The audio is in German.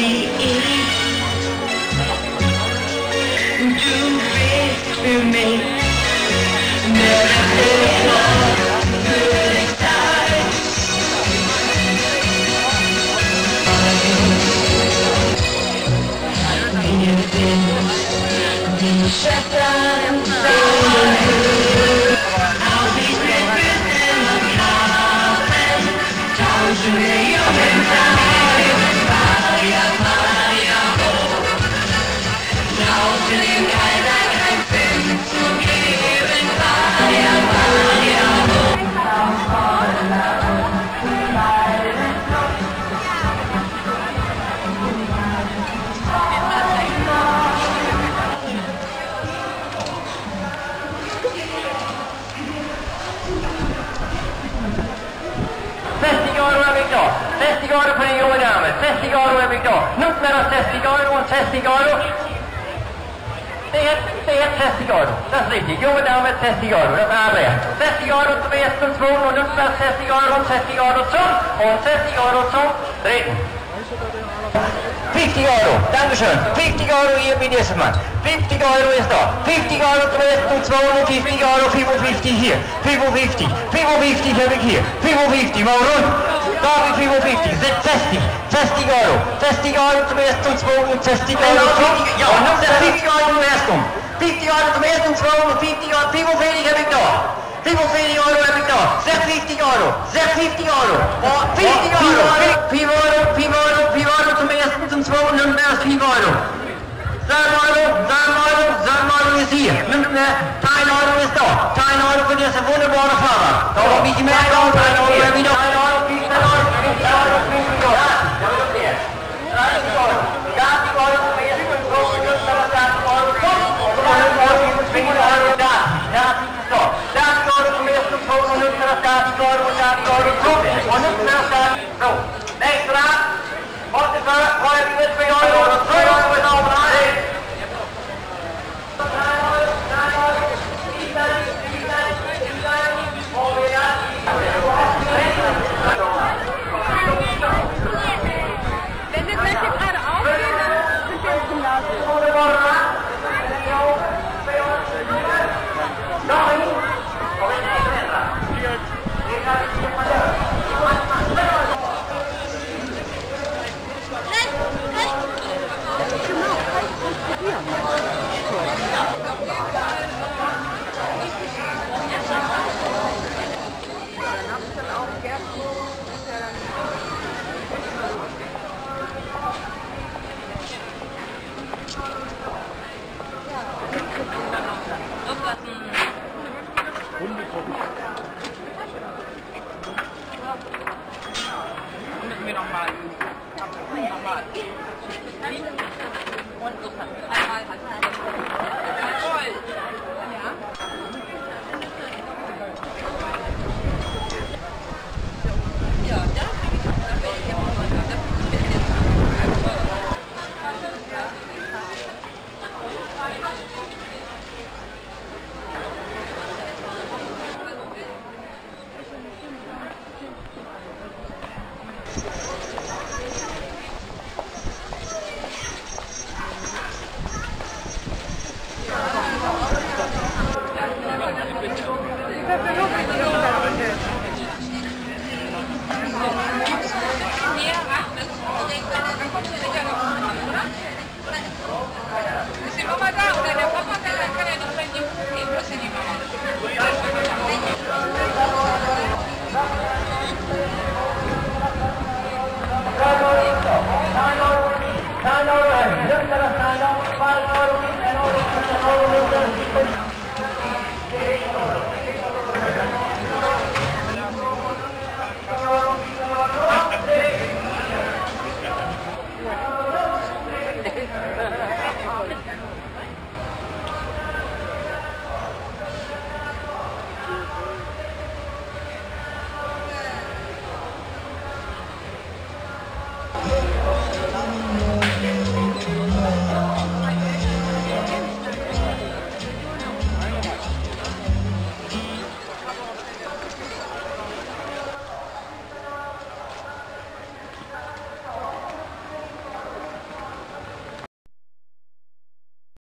see Cestigaro è vicò, non però Cestigaro, on Cestigaro. Tehet, tehet Cestigaro. Das ist richtig. Junge Dame Det das habe ich. Cestigaro zum ersten, zweiten und nun per Cestigaro und Cestigaro zum und Cestigaro zum dritten. 50 Euro, Dankeschön. 50 Euro ihr Mindestmann. 50 Euro ist da. 50 Euro zum ersten, 250 Euro, 55 hier. 55, 55 habe ich hier. 55, mal rund. Da habe ich 55, 60, 60 Euro. 60 Euro zum ersten und 250 Euro zum... Ja, noch 50 Euro zum ersten. 50 Euro zum ersten und 250 Euro, 55 habe ich da. 55 Euro habe ich da. 650 Euro. 650 Euro. Oh, 50 Euro. 5 Euro, 5 Euro, 5 Euro zum ersten, zum zweiten und erst 5 Euro. 7 Euro, 7 Euro, 7 Euro ist hier. Nimm mir, 10 Euro ist da. 10 Euro für dieses wunderbare Fahrrad. Da habe ich da, 10 Euro wieder. 10 Euro, 15 Euro, Next round, five minutes for your müssen